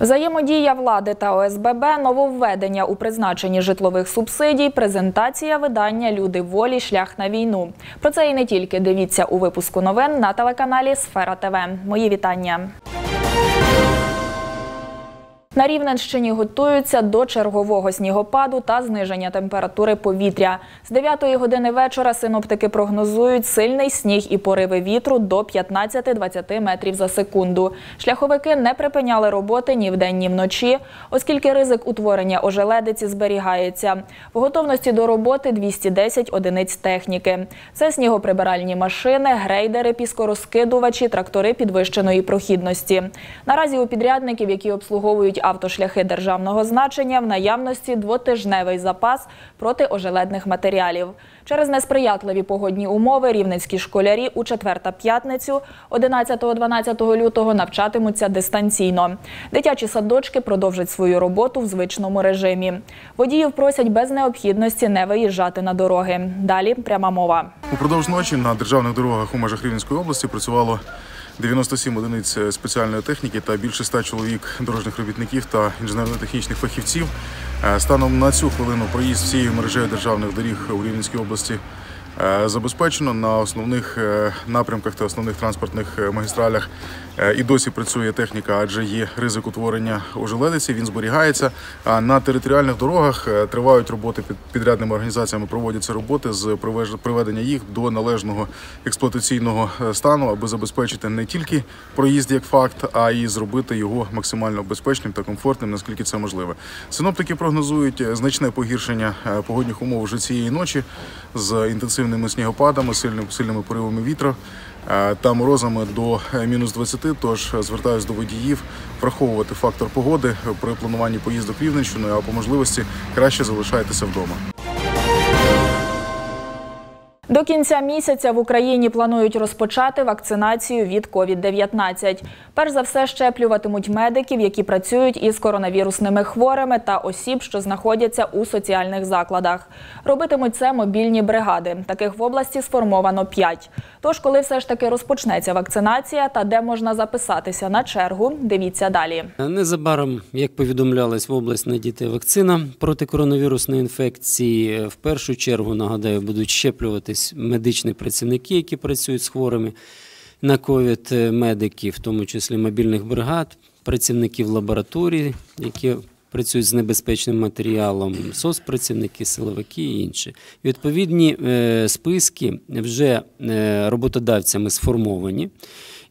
Взаємодія влади та ОСББ, нововведення у призначенні житлових субсидій, презентація видання Люди волі. Шлях на війну. Про це і не тільки дивіться у випуску новин на телеканалі Сфера ТВ. Мої вітання. На Рівненщині готуються до чергового снігопаду та зниження температури повітря. З 9 години вечора синоптики прогнозують сильний сніг і пориви вітру до 15-20 метрів за секунду. Шляховики не припиняли роботи ні вдень, ні вночі, оскільки ризик утворення ожеледиці зберігається. В готовності до роботи 210 одиниць техніки. Це снігоприбиральні машини, грейдери, піскорозкидувачі, трактори підвищеної прохідності. Наразі у підрядників, які обслуговують автошляхи державного значення в наявності двотижневий запас протиожеледних матеріалів. Через несприятливі погодні умови рівненські школярі у четвер та п'ятницю 11-12 лютого навчатимуться дистанційно. Дитячі садочки продовжать свою роботу в звичному режимі. Водіїв просять без необхідності не виїжджати на дороги. Далі пряма мова. Упродовж ночі на державних дорогах у межах Рівненської області працювало 97 одиниць спеціальної техніки та більше 100 чоловік дорожніх робітників та інженерно-технічних фахівців. Е, Станом на цю хвилину проїзд всією мережею державних доріг у Рівненській області е, забезпечено на основних е, напрямках та основних транспортних е, магістралях. Е, І досі працює техніка, адже є ризик утворення ожеледиці. Він зберігається. А на територіальних дорогах е, тривають роботи під підрядними організаціями. Проводяться роботи з приведення їх до належного експлуатаційного е, стану, аби забезпечити не тільки проїзд як факт, а й зробити його максимально безпечним та комфортним, наскільки це можливо. Синоптики прогнозують е, значне погіршення е, погодних умов вже цієї ночі з інтенсивними снігопадами, сильними, сильними поривами вітру е, та морозами до е, мінус 20, Тож е, звертаюся до водіїв враховувати фактор погоди при плануванні поїздок Рівненщиною, а по можливості краще залишайтеся вдома. До кінця місяця в Україні планують розпочати вакцинацію від COVID-19. Перш за все щеплюватимуть медиків, які працюють із коронавірусними хворими та осіб, що знаходяться у соціальних закладах. Робитимуть це мобільні бригади. Таких в області сформовано 5. Тож, коли все ж таки розпочнеться вакцинація та де можна записатися на чергу, дивіться далі. Незабаром, як повідомлялось, в область надійде вакцина проти коронавірусної інфекції. В першу чергу, нагадаю, будуть щеплюватись медичні працівники, які працюють з хворими на ковід, медики, в тому числі мобільних бригад, працівників лабораторій, які працюють з небезпечним матеріалом, соцпрацівники, силовики і інші. Відповідні е, списки вже е, роботодавцями сформовані.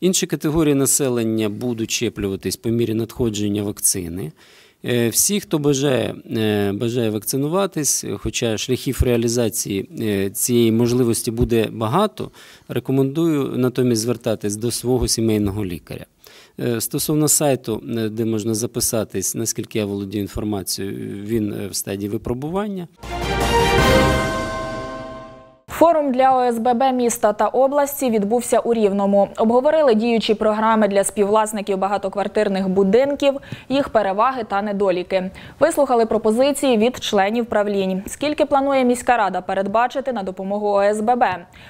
Інші категорії населення будуть щеплюватись по мірі надходження вакцини. Е, Всі, хто бажає, е, бажає вакцинуватись, хоча шляхів реалізації е, цієї можливості буде багато, рекомендую натомість звертатись до свого сімейного лікаря. Стосовно сайту, де можна записатись, наскільки я володію інформацією, він в стадії випробування. Форум для ОСББ міста та області відбувся у Рівному. Обговорили діючі програми для співвласників багатоквартирних будинків, їх переваги та недоліки. Вислухали пропозиції від членів правлінь. Скільки планує міська рада передбачити на допомогу ОСББ?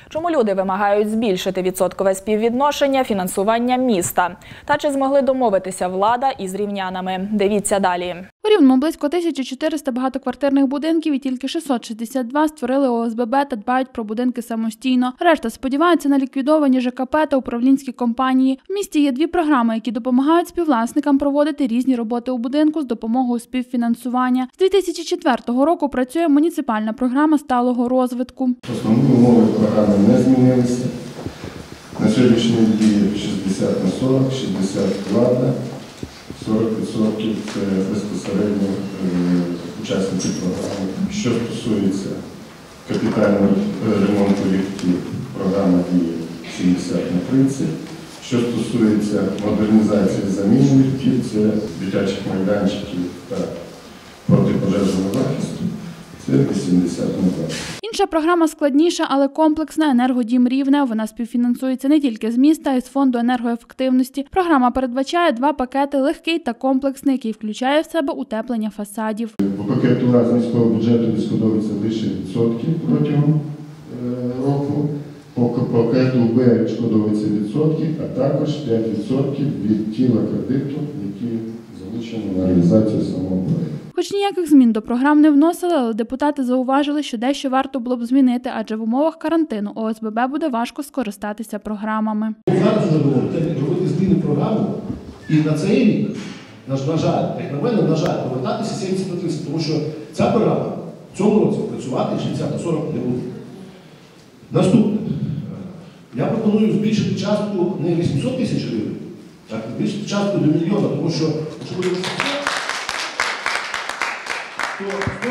Чому люди вимагають збільшити відсоткове співвідношення фінансування міста? Та чи змогли домовитися влада із рівнянами? Дивіться далі. У Рівному близько 1400 багатоквартирних будинків і тільки 662 створили ОСББ та дбають про будинки самостійно. Решта сподіваються на ліквідовані ЖКП та управлінські компанії. В місті є дві програми, які допомагають співвласникам проводити різні роботи у будинку з допомогою співфінансування. З 2004 року працює муніципальна програма сталого розвитку. Основні умови програми не змінилися. На сьогоднішній день 60 на 40, 60 влада, 40% це безпосередньо е, учасники програми. Що стосується капітального е, ремонту ліфтів, програма діє 70 на 30. Що стосується модернізації заміни ліфтів, це дитячих майданчиків та протипожежного захисту, це 80 на 20. Інша програма складніша, але комплексна енергодім рівне. Вона співфінансується не тільки з міста, а й з фонду енергоефективності. Програма передбачає два пакети легкий та комплексний, який включає в себе утеплення фасадів. По пакету А з міського бюджету відшкодовується лише відсотки протягом е, року. По пакету Б відшкодовуються відсотки, а також 5% від тіла кредиту, які залучені на реалізацію самого проекту. Хоч ніяких змін до програм не вносили, але депутати зауважили, що дещо варто було б змінити, адже в умовах карантину ОСББ буде важко скористатися програмами. Зараз вже говорите, робити зміни в програму і на цей рік, на жаль, як на мене, на жаль, повертатися 70 на 30, тому що ця програма в цьому році працювати 60 на 40 не буде. Наступне. Я пропоную збільшити частку не 800 тисяч гривень, а збільшити частку до мільйона, тому що якщо буде 800, то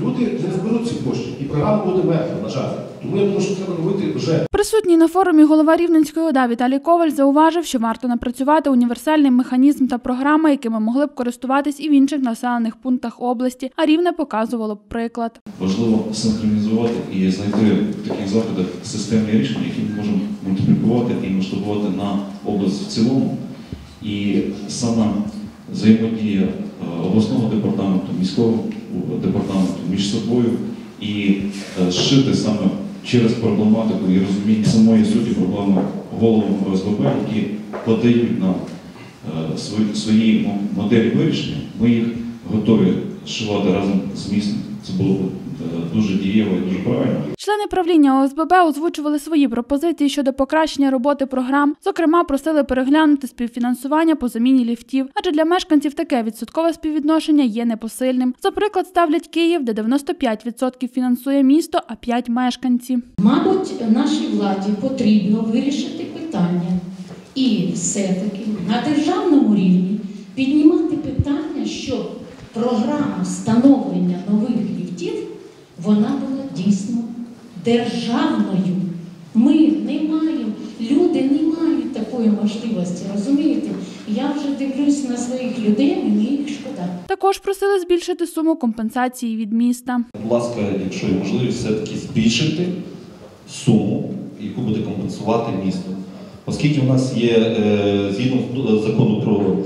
знову таки люди не зберуть ці кошти, і програма буде мертва, на жаль. Тому я думаю, що треба робити вже Присутній на форумі голова Рівненської ОДА Віталій Коваль зауважив, що варто напрацювати універсальний механізм та програми, якими могли б користуватись і в інших населених пунктах області, а рівне показувало б приклад. Важливо синхронізувати і знайти в таких заходах системні рішення, які ми можемо мультиплікувати і масштабувати на область в цілому. І саме взаємодія е, обласного департаменту, міського департаменту між собою і е, зшити саме через проблематику і розуміння самої суті проблеми головам ОСББ, які подають нам е, свої, моделі вирішення, ми їх готові зшивати разом з містом. Це було б дуже дієво і дуже правильно. Члени правління ОСББ озвучували свої пропозиції щодо покращення роботи програм. Зокрема, просили переглянути співфінансування по заміні ліфтів, адже для мешканців таке відсоткове співвідношення є непосильним. За приклад ставлять Київ, де 95% фінансує місто, а 5 – мешканці. Мабуть, нашій владі потрібно вирішити питання і все-таки на державному рівні піднімати питання, щоб програма встановлення нових ліфтів вона була дійсно державною. Ми не маємо, люди не мають такої можливості, розумієте? Я вже дивлюсь на своїх людей, мені їх шкода. Також просили збільшити суму компенсації від міста. Будь ласка, якщо є можливість, все-таки збільшити суму, яку буде компенсувати місто. Оскільки в нас є е, згідно з закону про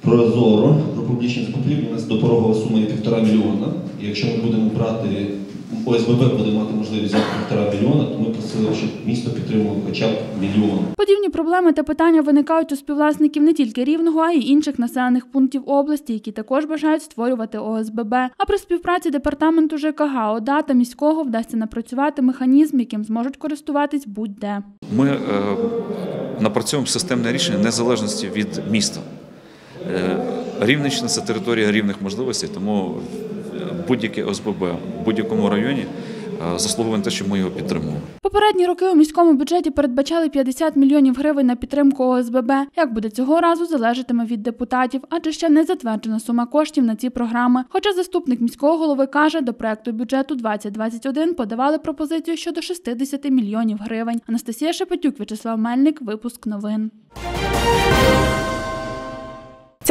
прозоро, про публічні закупівлі, у нас допорогова сума є півтора мільйона. І якщо ми будемо брати, ОСББ буде мати можливість взяти півтора мільйона, то ми просили, щоб місто підтримувало хоча б мільйон. Подібні проблеми та питання виникають у співвласників не тільки рівного, а й інших населених пунктів області, які також бажають створювати ОСББ. А при співпраці департаменту ЖКГ ОДА та міського вдасться напрацювати механізм, яким зможуть користуватись будь-де. Ми е, напрацьовуємо системне рішення незалежності від міста. Е, Рівненщина це територія рівних можливостей, тому будь-яке ОСББ в будь-якому районі е, заслуговує те, щоб ми його підтримували. Попередні роки у міському бюджеті передбачали 50 мільйонів гривень на підтримку ОСББ. Як буде цього разу, залежатиме від депутатів, адже ще не затверджена сума коштів на ці програми. Хоча заступник міського голови каже, до проекту бюджету 2021 подавали пропозицію щодо 60 мільйонів гривень. Анастасія Шепетюк, Вячеслав Мельник, випуск новин.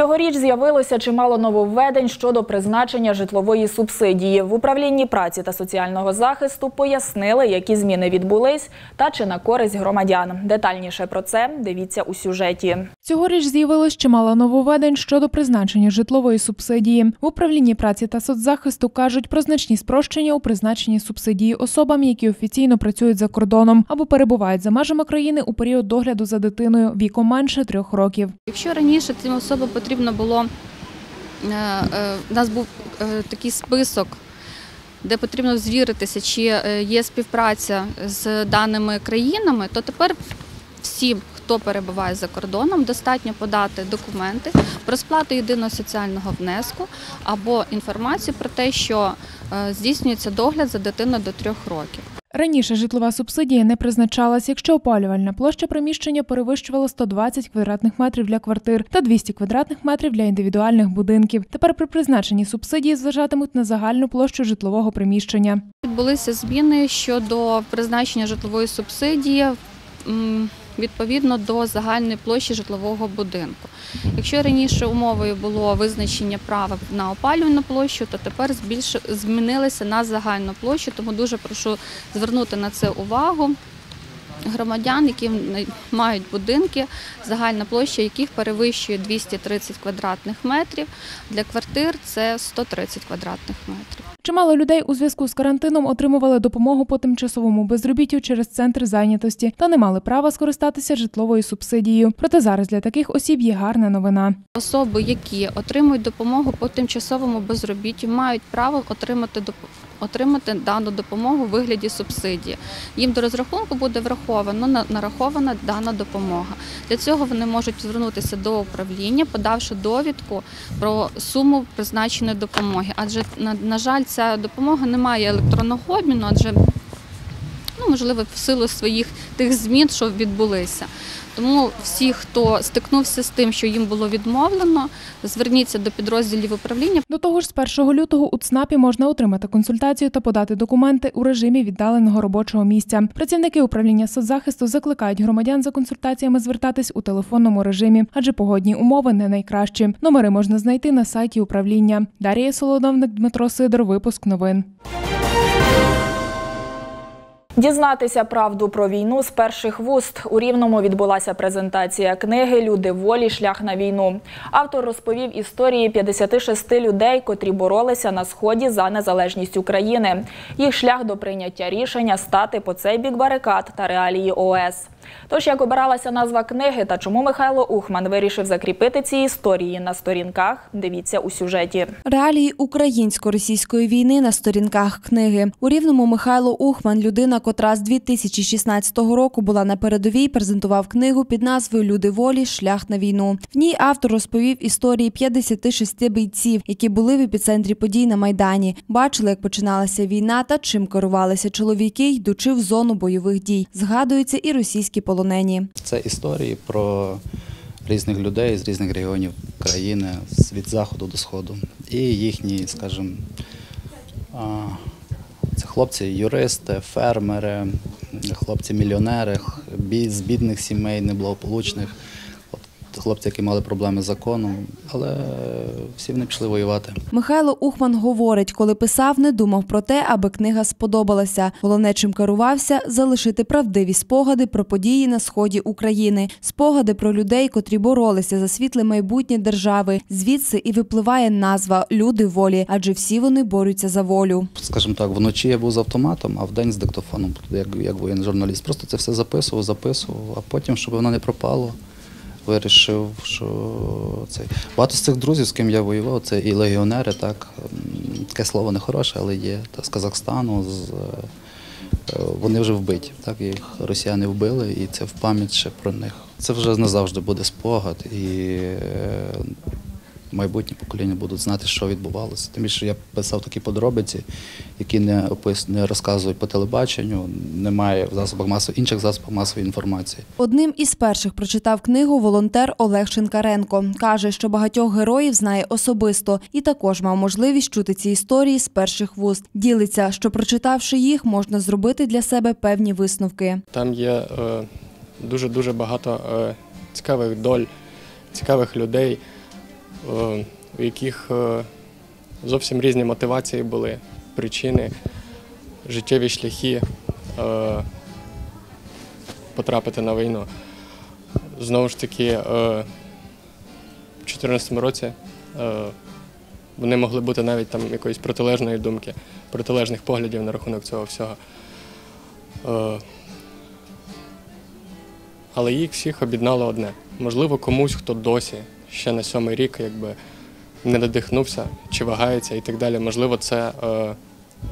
Цьогоріч з'явилося чимало нововведень щодо призначення житлової субсидії. В управлінні праці та соціального захисту пояснили, які зміни відбулись та чи на користь громадян. Детальніше про це дивіться у сюжеті. Цьогоріч з'явилось чимало нововведень щодо призначення житлової субсидії. В управлінні праці та соцзахисту кажуть про значні спрощення у призначенні субсидії особам, які офіційно працюють за кордоном або перебувають за межами країни у період догляду за дитиною віком менше трьох років. Якщо раніше цим особам потрібно було, е, е, у нас був е, такий список, де потрібно звіритися, чи є співпраця з даними країнами, то тепер всім, хто перебуває за кордоном, достатньо подати документи про сплату єдиного соціального внеску або інформацію про те, що здійснюється догляд за дитиною до трьох років. Раніше житлова субсидія не призначалась, якщо опалювальна площа приміщення перевищувала 120 квадратних метрів для квартир та 200 квадратних метрів для індивідуальних будинків. Тепер при призначенні субсидії зважатимуть на загальну площу житлового приміщення. Відбулися зміни щодо призначення житлової субсидії відповідно до загальної площі житлового будинку. Якщо раніше умовою було визначення права на опалювальну площу, то тепер змінилися на загальну площу, тому дуже прошу звернути на це увагу. Громадян, які мають будинки, загальна площа яких перевищує 230 квадратних метрів. Для квартир це 130 квадратних метрів. Чимало людей у зв'язку з карантином отримували допомогу по тимчасовому безробіттю через центр зайнятості та не мали права скористатися житловою субсидією. Проте зараз для таких осіб є гарна новина. Особи, які отримують допомогу по тимчасовому безробіттю, мають право отримати доп- отримати дану допомогу у вигляді субсидії. Їм до розрахунку буде враховано нарахована дана допомога. Для цього вони можуть звернутися до управління, подавши довідку про суму призначеної допомоги. Адже на, жаль, ця допомога не має електронного обміну, адже ну, можливо, в силу своїх тих змін, що відбулися. Тому всі, хто стикнувся з тим, що їм було відмовлено, зверніться до підрозділів управління. До того ж, з 1 лютого у ЦНАПі можна отримати консультацію та подати документи у режимі віддаленого робочого місця. Працівники управління соцзахисту закликають громадян за консультаціями звертатись у телефонному режимі, адже погодні умови не найкращі. Номери можна знайти на сайті управління. Дарія Солодовник, Дмитро Сидор. Випуск новин. Дізнатися правду про війну з перших вуст у рівному відбулася презентація книги Люди волі. Шлях на війну. Автор розповів історії 56 людей, котрі боролися на сході за незалежність України. Їх шлях до прийняття рішення стати по цей бік барикад та реалії ОС. Тож як обиралася назва книги та чому Михайло Ухман вирішив закріпити ці історії на сторінках, дивіться у сюжеті. Реалії українсько-російської війни на сторінках книги. У рівному Михайло Ухман, людина, котра з 2016 року була на передовій, презентував книгу під назвою Люди волі. Шлях на війну. В ній автор розповів історії 56 бійців, які були в епіцентрі подій на майдані. Бачили, як починалася війна та чим керувалися чоловіки, йдучи в зону бойових дій. Згадуються і російські полонені. Це історії про різних людей з різних регіонів країни, від заходу до сходу. І їхні, скажімо, це хлопці юристи, фермери, хлопці-мільйонери, з бідних сімей, неблагополучних, хлопці, які мали проблеми з законом, але всі вони пішли воювати. Михайло Ухман говорить, коли писав, не думав про те, аби книга сподобалася. Головне, чим керувався, залишити правдиві спогади про події на сході України, спогади про людей, котрі боролися за світле майбутнє держави. Звідси і випливає назва Люди волі, адже всі вони борються за волю. скажімо так, вночі я був з автоматом, а вдень з диктофоном, як, як воєнний журналіст. Просто це все записував, записував, а потім, щоб воно не пропало, вирішив, що цей. Багато з цих друзів, з ким я воював, це і легіонери, так. Таке слово не хороше, але є. Та, з Казахстану, з, е, вони вже вбиті. Так, їх росіяни вбили, і це в пам'ять ще про них. Це вже назавжди буде спогад. І майбутні покоління будуть знати, що відбувалося. Тим більше я писав такі подробиці, які не опис, не розказують по телебаченню, немає в засобах масової інших засобах масової інформації. Одним із перших прочитав книгу волонтер Олег Шинкаренко. Каже, що багатьох героїв знає особисто і також мав можливість чути ці історії з перших вуст. Ділиться, що прочитавши їх, можна зробити для себе певні висновки. Там є е, дуже-дуже багато е, цікавих доль, цікавих людей, у яких е, зовсім різні мотивації були, причини, життєві шляхи е, потрапити на війну. Знову ж таки, е, в 2014 році е, вони могли бути навіть там якоїсь протилежної думки, протилежних поглядів на рахунок цього всього. Е, але їх всіх об'єднало одне. Можливо, комусь, хто досі ще на сьомий рік якби не надихнувся чи вагається і так далі. Можливо, це е,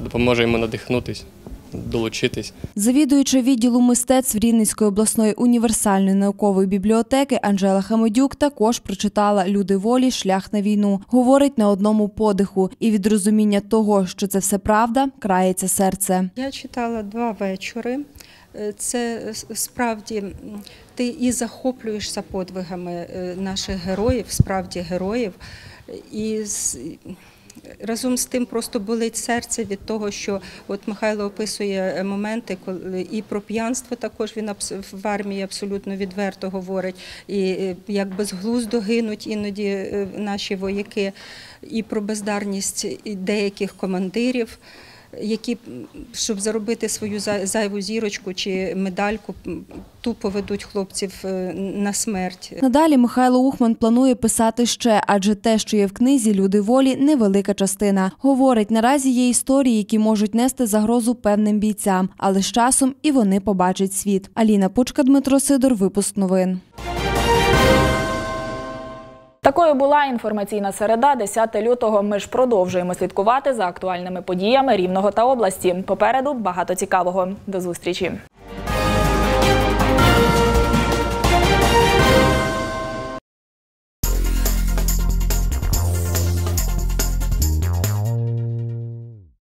допоможе йому надихнутись, долучитись. Завідуюча відділу мистецтв Рівненської обласної універсальної наукової бібліотеки Анжела Хамедюк також прочитала Люди волі. Шлях на війну. Говорить на одному подиху, і від розуміння того, що це все правда, крається серце. Я читала два вечори. Е, Це справді ти і захоплюєшся подвигами е, наших героїв, справді героїв. І разом з тим просто болить серце від того, що от Михайло описує е, моменти, коли і про п'янство також він в армії абсолютно відверто говорить, і як безглуздо гинуть іноді наші вояки, і про бездарність деяких командирів. Які, щоб заробити свою зай- зайву зірочку чи медальку, тупо ведуть хлопців е, на смерть. Надалі Михайло Ухман планує писати ще, адже те, що є в книзі Люди волі невелика частина. Говорить, наразі є історії, які можуть нести загрозу певним бійцям, але з часом і вони побачать світ. Аліна Пучка, Дмитро Сидор, випуск новин. Такою була інформаційна середа, 10 лютого. Ми ж продовжуємо слідкувати за актуальними подіями Рівного та області. Попереду багато цікавого. До зустрічі.